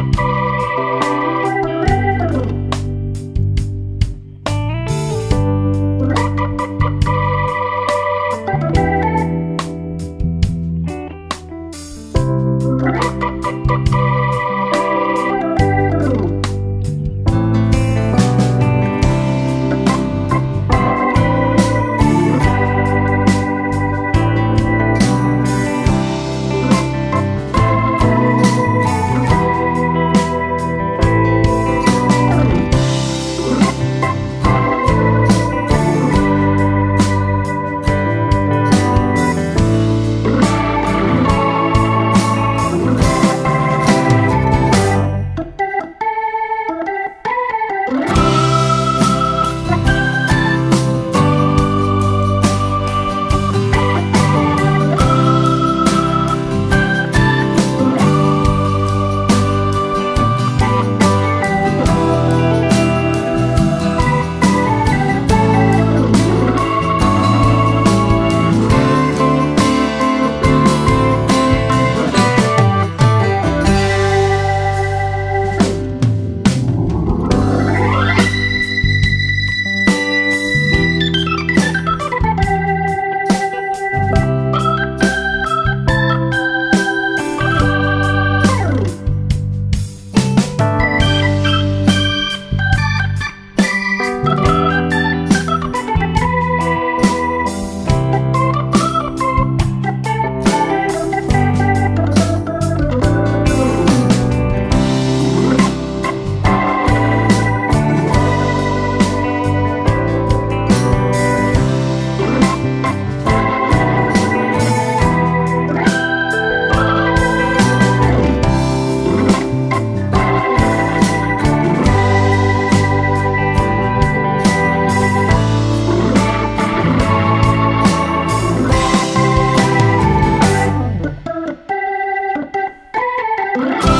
Bye. Bye.